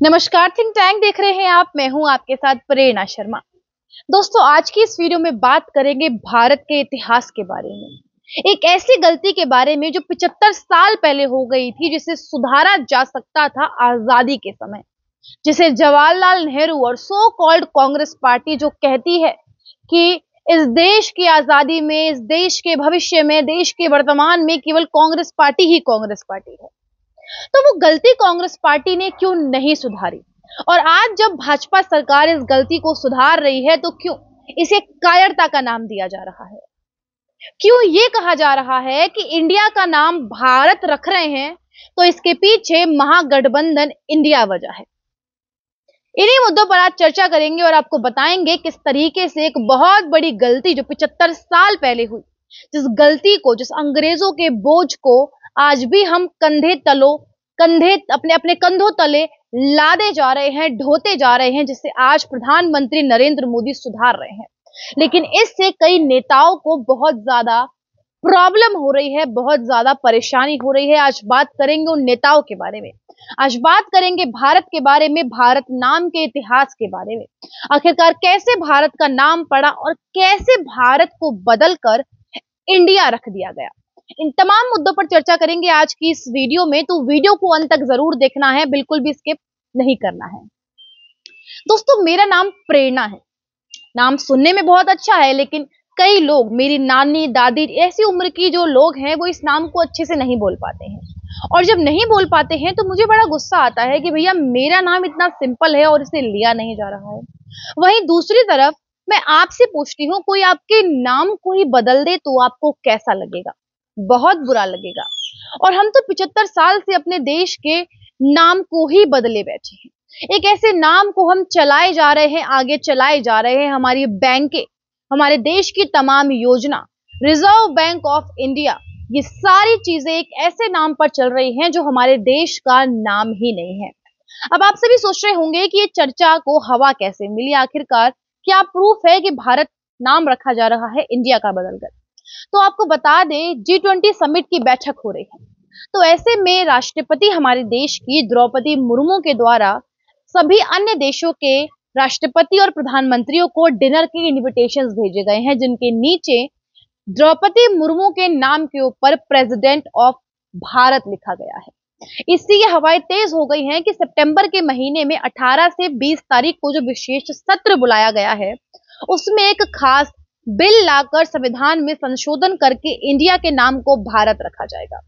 नमस्कार think tank देख रहे हैं आप। मैं हूँ आपके साथ प्रेरणा शर्मा। दोस्तों, आज की इस वीडियो में बात करेंगे भारत के इतिहास के बारे में। एक ऐसी गलती के बारे में जो 75 साल पहले हो गई थी, जिसे सुधारा जा सकता था आज़ादी के समय। जिसे जवाहरलाल नेहरू और सो कॉल्ड कांग्रेस पार्टी जो कहती है कि इस देश की आज़ादी में, इस देश के भविष्य में, देश के वर्तमान में केवल कांग्रेस पार्टी ही कांग्रेस पार्टी है। तो वो गलती कांग्रेस पार्टी ने क्यों नहीं सुधारी? और आज जब भाजपा सरकार इस गलती को सुधार रही है तो क्यों इसे कायरता का नाम दिया जा रहा है? क्यों ये कहा जा रहा है कि इंडिया का नाम भारत रख रहे हैं तो इसके पीछे महागठबंधन इंडिया वजह है। इन्हीं मुद्दों पर आज चर्चा करेंगे और आपको बताएँगे किस तरीके से एक बहुत बड़ी गलती जो पिछहत्तर साल पहले हुई, जिस गलती को, जिस अंग्रेज़ों के बोझ को आज भी हम कंधे तलो, कंधे, अपने अपने कंधों तले लादे जा रहे हैं, ढोते जा रहे हैं, जिससे आज प्रधानमंत्री नरेंद्र मोदी सुधार रहे हैं। लेकिन इससे कई नेताओं को बहुत ज़्यादा प्रॉब्लम हो रही है, बहुत ज़्यादा परेशानी हो रही है। आज बात करेंगे उन नेताओं के बारे में। आज बात करेंगे भारत के बारे में, भारत नाम के इतिहास के बारे में। आखिरकार कैसे भारत का नाम पड़ा और कैसे भारत को बदलकर इंडिया रख दिया गया? इन तमाम मुद्दों पर चर्चा करेंगे आज की इस वीडियो में तो वीडियो को अंत तक ज़रूर देखना है, बिल्कुल भी स्किप नहीं करना है। दोस्तों, मेरा नाम प्रेरणा है। नाम सुनने में बहुत अच्छा है, लेकिन कई लोग, मेरी नानी, दादी, ऐसी उम्र की जो लोग हैं, वो इस नाम को अच्छे से नहीं बोल पाते हैं। और जब नहीं बोल पाते हैं तो मुझे बड़ा गुस्सा आता है कि भैया, मेरा नाम इतना सिंपल है और इसे लिया नहीं जा रहा है। वहीं दूसरी तरफ़, मैं आपसे पूछती हूँ, कोई आपके नाम को ही बदल दे तो आपको कैसा लगेगा? बहुत बुरा लगेगा। और हम तो पिछहत्तर साल से अपने देश के नाम को ही बदले बैठे हैं। एक ऐसे नाम को हम चलाए जा रहे हैं, आगे चलाए जा रहे हैं हमारी बैंकें, हमारे देश की तमाम योजना रिज़र्व बैंक ऑफ़ इंडिया ये सारी चीज़ें एक ऐसे नाम पर चल रही हैं जो हमारे देश का नाम ही नहीं है। अब आप सभी सोच रहे होंगे कि ये चर्चा को हवा कैसे मिली? आखिरकार क्या प्रूफ है कि भारत नाम रखा जा रहा है इंडिया का बदलकर? तो आपको बता दें जी ट्वेंटी समिट की बैठक हो रही है। तो ऐसे में राष्ट्रपति हमारे देश की द्रौपदी मुर्मू के द्वारा सभी अन्य देशों के राष्ट्रपति और प्रधानमंत्रियों को डिनर के इनविटेशंस भेजे गए हैं, जिनके नीचे द्रौपदी मुर्मू के नाम के ऊपर प्रेसिडेंट ऑफ़ भारत लिखा गया है। इससे ये हवाएँ तेज हो गई हैं कि सितंबर के महीने में 18 से 20 तारीख को जो विशेष सत्र बुलाया गया है, उसमें एक खास बिल लाकर संविधान में संशोधन करके इंडिया के नाम को भारत रखा जाएगा।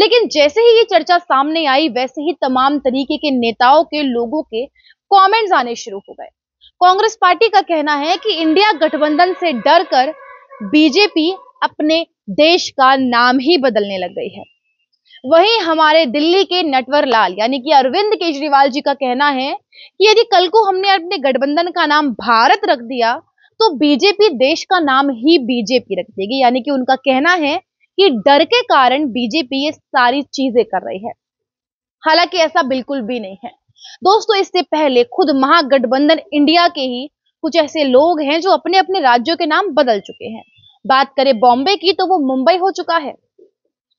लेकिन जैसे ही ये चर्चा सामने आई, वैसे ही तमाम तरीके के नेताओं के, लोगों के कमेंट्स आने शुरू हो गए। कांग्रेस पार्टी का कहना है कि इंडिया गठबंधन से डरकर बीजेपी अपने देश का नाम ही बदलने लग गई है। वहीं हमारे दिल्ली के नटवर लाल, यानी कि अरविंद केजरीवाल जी का कहना है कि यदि कल को हमने अपने गठबंधन का नाम भारत रख दिया तो बीजेपी देश का नाम ही बीजेपी रख देगी। यानी कि उनका कहना है कि डर के कारण बीजेपी ये सारी चीज़ें कर रही है। हालाँकि ऐसा बिल्कुल भी नहीं है। दोस्तों, इससे पहले खुद महागठबंधन इंडिया के ही कुछ ऐसे लोग हैं जो अपने अपने राज्यों के नाम बदल चुके हैं। बात करें बॉम्बे की तो वो मुंबई हो चुका है।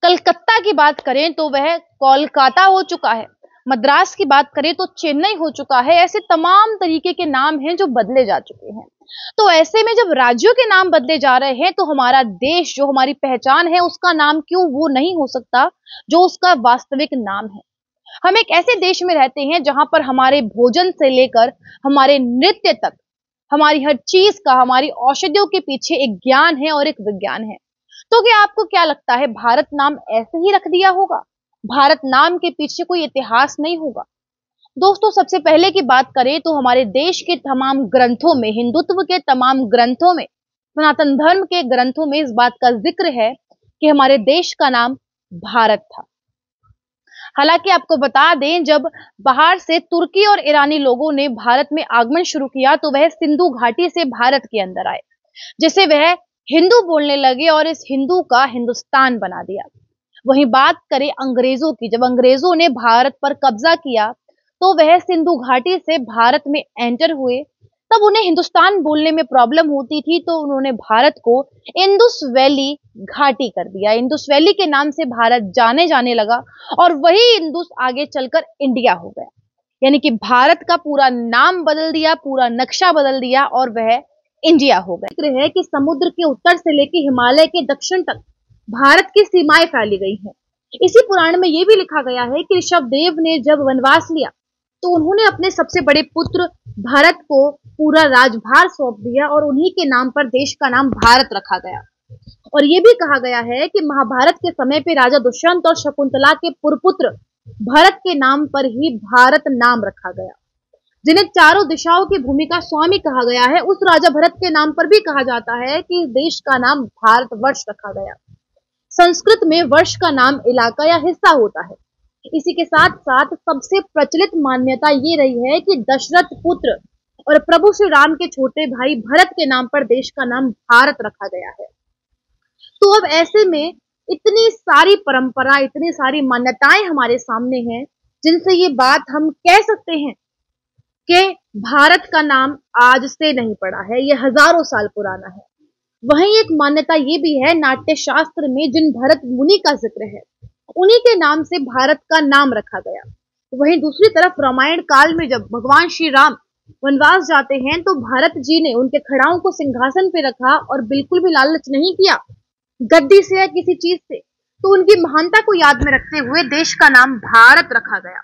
कलकत्ता की बात करें तो वह कोलकाता हो चुका है। मद्रास की बात करें तो चेन्नई हो चुका है। ऐसे तमाम तरीके के नाम हैं जो बदले जा चुके हैं। तो ऐसे में जब राज्यों के नाम बदले जा रहे हैं तो हमारा देश, जो हमारी पहचान है, उसका नाम क्यों वो नहीं हो सकता, जो उसका वास्तविक नाम है? हम एक ऐसे देश में रहते हैं, जहाँ पर हमारे भोजन से लेकर हमारे नृत्य तक, हमारी हर चीज़ का, हमारी औषधियों के पीछे एक ज्ञान है और एक विज्ञान है। तो क्या आपको क्या लगता है, भारत नाम ऐसे ही रख दिया होगा? भारत नाम के पीछे कोई इतिहास नहीं होगा? दोस्तों, सबसे पहले की बात करें तो हमारे देश के तमाम ग्रंथों में, हिंदुत्व के तमाम ग्रंथों में, सनातन धर्म के ग्रंथों में इस बात का ज़िक्र है कि हमारे देश का नाम भारत था। हालाँकि आपको बता दें, जब बाहर से तुर्की और ईरानी लोगों ने भारत में आगमन शुरू किया तो वह सिंधु घाटी से भारत के अंदर आए, जिसे वह हिंदू बोलने लगे और इस हिंदू का हिंदुस्तान बना दिया। वहीं बात करें अंग्रेज़ों की, जब अंग्रेज़ों ने भारत पर कब्जा किया तो वह सिंधु घाटी से भारत में एंटर हुए। तब उन्हें हिंदुस्तान बोलने में प्रॉब्लम होती थी तो उन्होंने भारत को इंदुस वैली घाटी कर दिया। इंदुस वैली के नाम से भारत जाने जाने लगा और वही इंदुस आगे चलकर इंडिया हो गया। यानी कि भारत का पूरा नाम बदल दिया, पूरा नक्शा बदल दिया और वह इंडिया हो गया। है कि समुद्र के उत्तर से लेकर हिमालय के दक्षिण तक भारत की सीमाएँ फैली गई हैं। इसी पुराण में यह भी लिखा गया है कि ऋषभ देव ने जब वनवास लिया तो उन्होंने अपने सबसे बड़े पुत्र भारत को पूरा राजभार सौंप दिया और उन्हीं के नाम पर देश का नाम भारत रखा गया। और ये भी कहा गया है कि महाभारत के समय पे राजा दुष्यंत और शकुंतला के पुरपुत्र भरत के नाम पर ही भारत नाम रखा गया। जिन्हें चारों दिशाओं की भूमि का स्वामी कहा गया है, उस राजा भरत के नाम पर भी कहा जाता है कि देश का नाम भारत वर्ष रखा गया। संस्कृत में वर्ष का नाम इलाका या हिस्सा होता है। इसी के साथ साथ सबसे प्रचलित मान्यता ये रही है कि दशरथ पुत्र और प्रभु श्री राम के छोटे भाई भरत के नाम पर देश का नाम भारत रखा गया है। तो अब ऐसे में इतनी सारी परंपरा, इतनी सारी मान्यताएँ हमारे सामने हैं, जिनसे ये बात हम कह सकते हैं कि भारत का नाम आज से नहीं पड़ा है, ये हज़ारों साल पुराना है। वहीं एक मान्यता ये भी है नाट्य शास्त्र में जिन भरत मुनि का ज़िक्र है उन्हीं के नाम से भारत का नाम रखा गया। वहीं दूसरी तरफ़ रामायण काल में जब भगवान श्री राम वनवास जाते हैं तो भारत जी ने उनके खड़ाओं को सिंहासन पे रखा और बिल्कुल भी लालच नहीं किया। गद्दी से या किसी चीज़ से। तो उनकी महानता को याद में रखते हुए देश का नाम भारत रखा गया।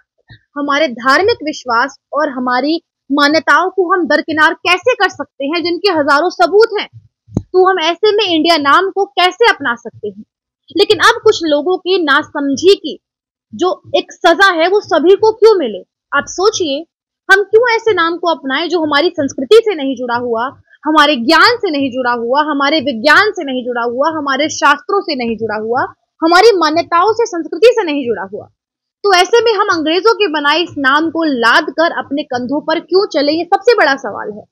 हमारे धार्मिक विश्वास और हमारी मान्यताओं को हम दरकिनार कैसे कर सकते हैं, जिनके हज़ारों सबूत हैं? तो हम ऐसे में इंडिया नाम को कैसे अपना सकते हैं? लेकिन अब कुछ लोगों की नासमझी की, जो एक सजा है, वो सभी को क्यों मिले? आप सोचिए, हम क्यों ऐसे नाम को अपनाएँ जो हमारी संस्कृति से नहीं जुड़ा हुआ, हमारे ज्ञान से नहीं जुड़ा हुआ, हमारे विज्ञान से नहीं जुड़ा हुआ, हमारे शास्त्रों से नहीं जुड़ा हुआ, हमारी मान्यताओं से संस्कृति से नहीं जुड़ा हुआ। तो ऐसे में हम अंग्रेज़ों के बनाए इस नाम को लाद कर अपने कंधों पर क्यों चले, ये सबसे बड़ा सवाल है।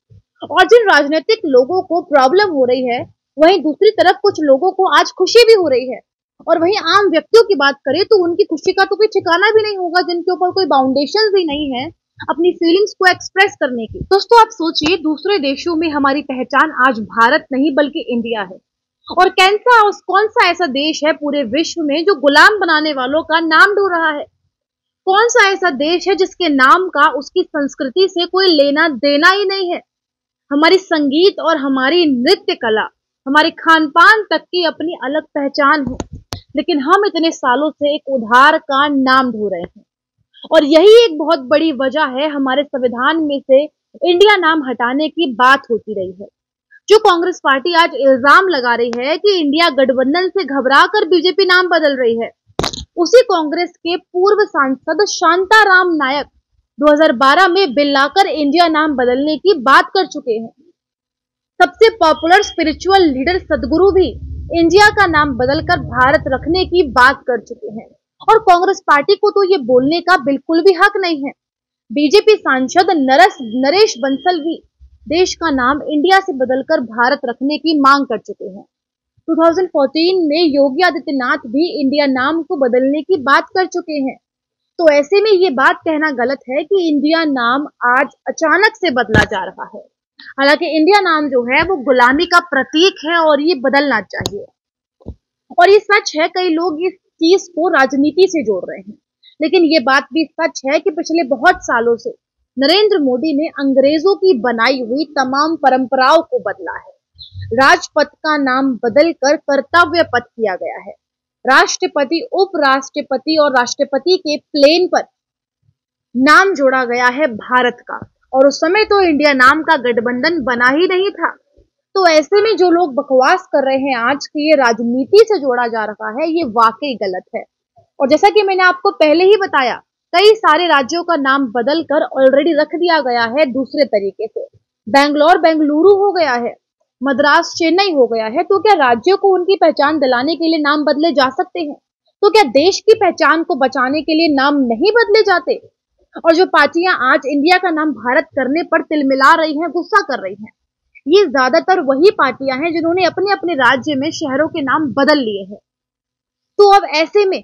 और जिन राजनीतिक लोगों को प्रॉब्लम हो रही है वहीं दूसरी तरफ़ कुछ लोगों को आज खुशी भी हो रही है। और वहीं आम व्यक्तियों की बात करें तो उनकी खुशी का तो कोई ठिकाना भी नहीं होगा, जिनके ऊपर कोई बाउंडेशन ही नहीं है अपनी फीलिंग्स को एक्सप्रेस करने की। दोस्तों, आप सोचिए, दूसरे देशों में हमारी पहचान आज भारत नहीं, बल्कि इंडिया है। और कैंसा कौन सा ऐसा देश है पूरे विश्व में जो गुलाम बनाने वालों का नाम ढो रहा है? कौन सा ऐसा देश है जिसके नाम का, उसकी संस्कृति से कोई लेना देना ही नहीं है? हमारी संगीत और हमारी नृत्य कला हमारे खान पान तक की अपनी अलग पहचान है। लेकिन हम इतने सालों से एक उधार का नाम ढो रहे हैं। और यही एक बहुत बड़ी वजह है हमारे संविधान में से इंडिया नाम हटाने की बात होती रही है। जो कांग्रेस पार्टी आज इल्ज़ाम लगा रही है कि इंडिया गठबंधन से घबरा कर बीजेपी नाम बदल रही है। उसी कांग्रेस के पूर्व सांसद शांताराम नायक 2012 में बिल लाकर इंडिया नाम बदलने की बात कर चुके हैं। सबसे पॉपुलर स्पिरिचुअल लीडर सदगुरु भी इंडिया का नाम बदलकर भारत रखने की बात कर चुके हैं। और कांग्रेस पार्टी को तो ये बोलने का बिल्कुल भी हक नहीं है। बीजेपी सांसद नरस, नरेश बंसल भी देश का नाम इंडिया से बदलकर भारत रखने की मांग कर चुके हैं। 2014 में योगी आदित्यनाथ भी इंडिया नाम को बदलने की बात कर चुके हैं। तो ऐसे में ये बात कहना गलत है कि इंडिया नाम आज अचानक से बदला जा रहा है। हालाँकि इंडिया नाम जो है, वो गुलामी का प्रतीक है और ये बदलना चाहिए। और ये सच है, कई लोग इस चीज़ को राजनीति से जोड़ रहे हैं। लेकिन ये बात भी सच है कि पिछले बहुत सालों से नरेंद्र मोदी ने अंग्रेज़ों की बनाई हुई तमाम परंपराओं को बदला है। राजपथ का नाम बदलकर कर्तव्य पथ किया गया है। राष्ट्रपति, उपराष्ट्रपति और राष्ट्रपति के प्लेन पर नाम जोड़ा गया है भारत का। और उस समय तो इंडिया नाम का गठबंधन बना ही नहीं था। तो ऐसे में जो लोग बकवास कर रहे हैं आज की ये राजनीति से जोड़ा जा रहा है, ये वाकई गलत है। और जैसा कि मैंने आपको पहले ही बताया, कई सारे राज्यों का नाम बदल कर ऑलरेडी रख दिया गया है दूसरे तरीके से। बेंगलोर, बेंगलुरु हो गया है, मद्रास, चेन्नई हो गया है तो क्या राज्यों को उनकी पहचान दिलाने के लिए नाम बदले जा सकते हैं? तो क्या देश की पहचान को बचाने के लिए नाम नहीं बदले जाते? और जो पार्टियाँ आज इंडिया का नाम भारत करने पर तिलमिला रही हैं, गुस्सा कर रही हैं। ये ज़्यादातर वही पार्टियाँ हैं जिन्होंने अपने अपने राज्य में शहरों के नाम बदल लिए हैं। तो अब ऐसे में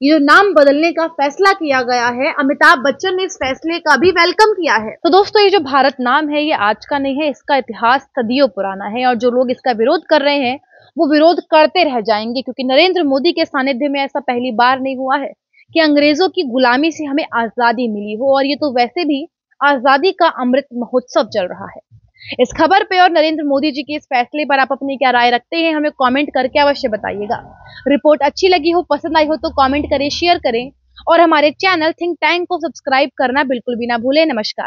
ये जो नाम बदलने का फैसला किया गया है, अमिताभ बच्चन ने इस फैसले का भी वेलकम किया है। तो दोस्तों, ये जो भारत नाम है, ये आज का नहीं है, इसका इतिहास सदियों पुराना है और जो लोग इसका विरोध कर रहे हैं, वो विरोध करते रह जाएँगे क्योंकि नरेंद्र मोदी के सानिध्य में ऐसा पहली बार नहीं हुआ है। कि अंग्रेज़ों की गुलामी से हमें आज़ादी मिली हो और ये तो वैसे भी आज़ादी का अमृत महोत्सव चल रहा है। इस खबर पे और नरेंद्र मोदी जी के इस फैसले पर आप अपनी क्या राय रखते हैं, हमें कमेंट करके अवश्य बताइएगा। रिपोर्ट अच्छी लगी हो, पसंद आई हो तो कमेंट करें, शेयर करें और हमारे चैनल थिंक टैंक को सब्सक्राइब करना बिल्कुल भी ना भूलें। नमस्कार।